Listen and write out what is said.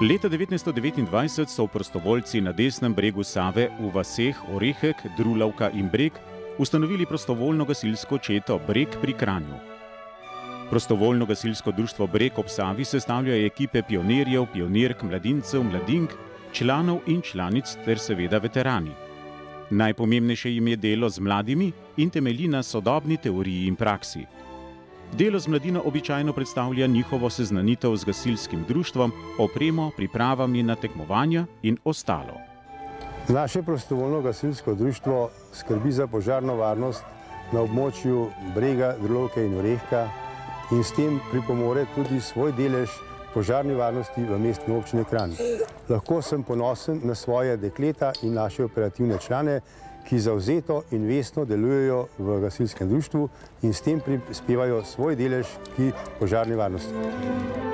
Leta 1929 so prostovoljci na desnem bregu Save v vaseh Orehek, Drulavka in Breg ustanovili prostovoljno gasilsko četo Breg pri Kranju. Prostovoljno gasilsko društvo Breg ob Savi sestavljajo ekipe pionirjev, pionirk, mladincev, mladink, članov in članic ter seveda veterani. Najpomembnejše jim je delo z mladimi in temelji na sodobni teoriji in praksi. Delo z mladino običajno predstavlja njihovo seznanitev z gasilskim društvom, opremo, pripravami na tekmovanja in ostalo. Naše prostovoljno gasilsko društvo skrbi za požarno varnost na območju Brega, Drlovke in Orehka in s tem pripomore tudi svoj delež požarni varnosti v mestni občini Kranj. Lahko sem ponosen na svoje dekleta in naše operativne člane, ki zauzeto in vestno delujejo v gasilskem društvu in s tem prispevajo svoj delež k požarni varnosti.